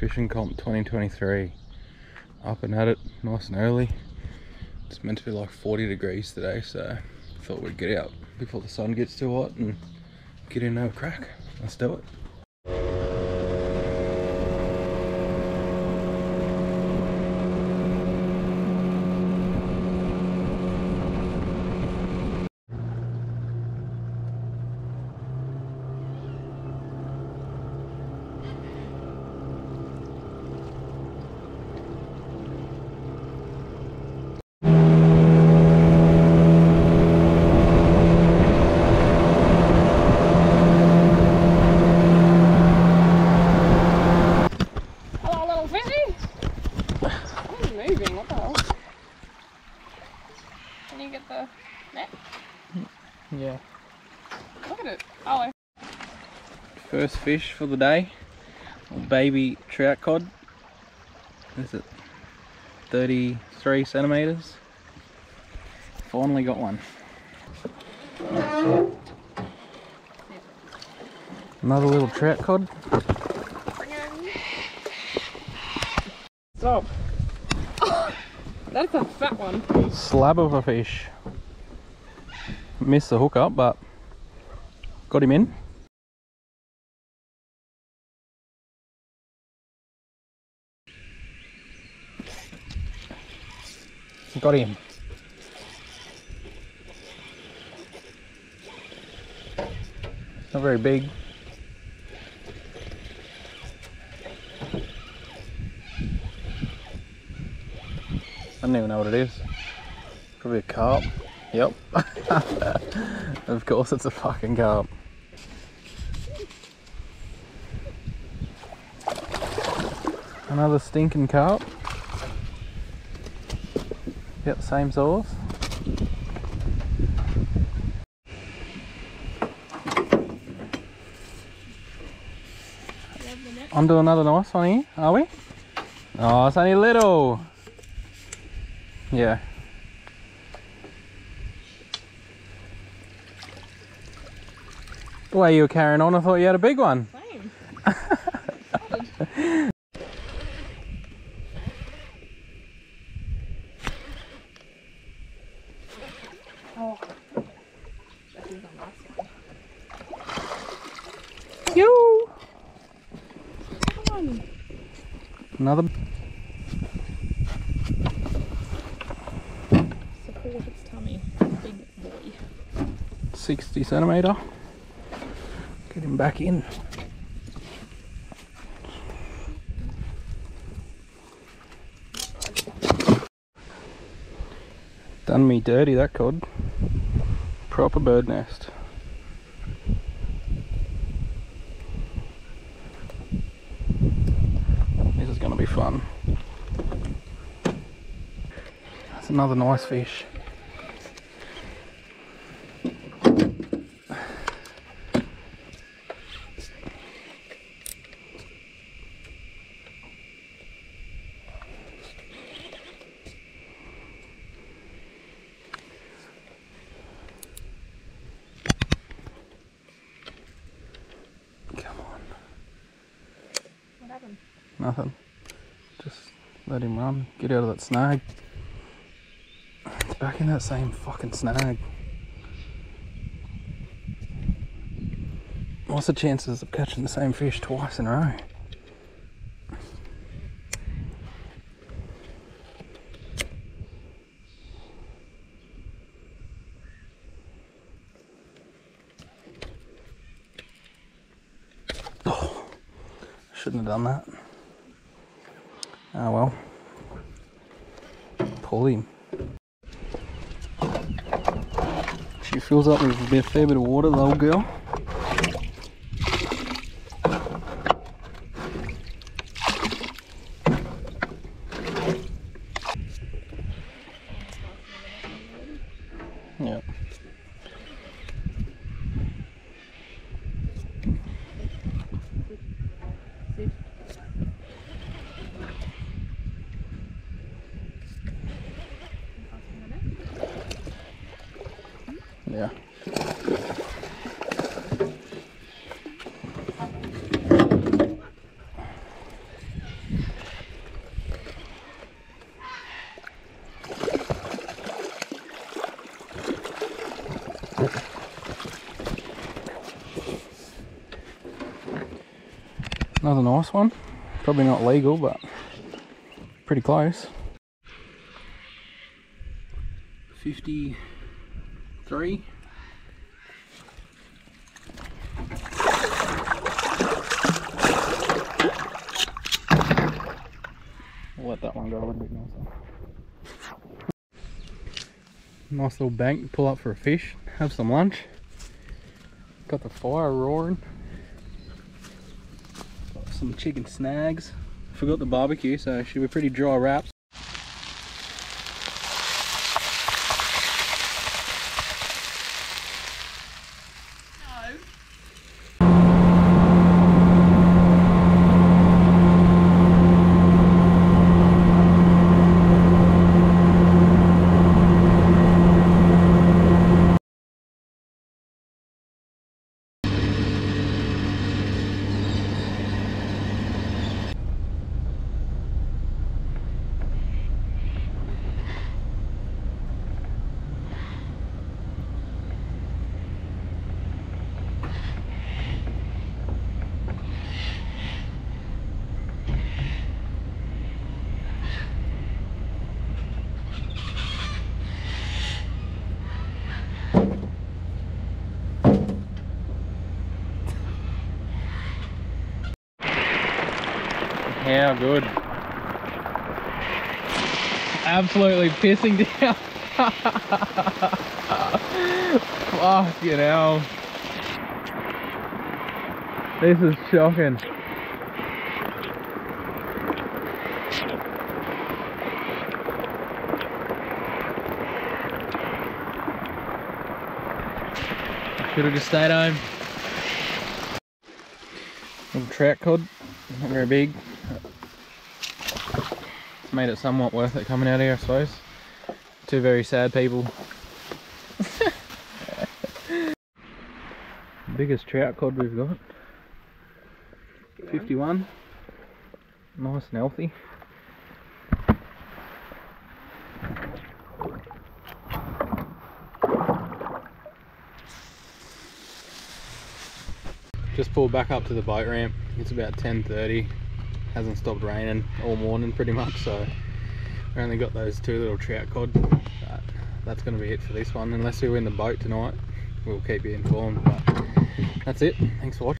Fishing Comp 2023. Up and at it, nice and early. It's meant to be like 40 degrees today, so thought we'd get out before the sun gets too hot and get in a crack. Let's do it. Hello, little fishy. He's moving. What the hell? Can you get the net? Yeah. Look at it. Oh, First fish for the day. Baby trout cod. Is it 33 centimeters? Finally got one. Another little trout cod. stop. That's a fat one. Slab of a fish. Missed the hook up, but got him in. Got him. Not very big. I don't even know what it is. Probably a carp. Yep. of course it's a fucking carp. Another stinking carp. Yep, same sauce. On to another nice one here, are we? Oh, it's only little. Yeah. The way you were carrying on, I thought you had a big one. Same. oh. That is a nice one. Yo! Come on. Another. Support its tummy. Big boy. 60 centimetre. Get him back in. Done me dirty that cod. Proper bird nest. This is going to be fun. That's another nice fish. Come on. What happened? Nothing. Let him run. Get out of that snag. It's back in that same fucking snag. What's the chances of catching the same fish twice in a row? Shouldn't have done that. Ah well. Pull him. She fills up with a fair bit of water, the old girl. Yep. Yeah. Another nice one. Probably not legal, but pretty close. 50 53. We'll let that one go a little bit nicer. Nice little bank to pull up for a fish, have some lunch. Got the fire roaring. Got some chicken snags. Forgot the barbecue, so should be pretty dry wraps. How good. Absolutely pissing down. Fucking hell. This is shocking. Should have just stayed home. Little trout cod, not very big. Made it somewhat worth it coming out here, I suppose. Two very sad people. Biggest trout cod we've got. 51. Nice and healthy. Just pulled back up to the boat ramp. It's about 10.30. Hasn't stopped raining all morning pretty much, so we only got those two little trout cod. But that's going to be it for this one. Unless we win the boat tonight, we'll keep you informed. But that's it. Thanks for watching.